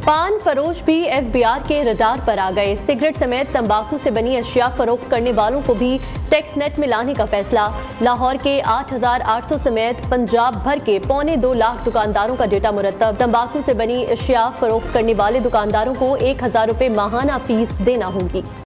पान फरोश भी एफबीआर के रडार पर आ गए। सिगरेट समेत तंबाकू से बनी अशिया फरोख्त करने वालों को भी टैक्स नेट में लाने का फैसला। लाहौर के 8,800 समेत पंजाब भर के पौने दो लाख दुकानदारों का डेटा मुरतब तंबाकू से बनी अशिया फरोख्त करने वाले दुकानदारों को एक हज़ार रुपये माहाना फ़ीस देना होगी।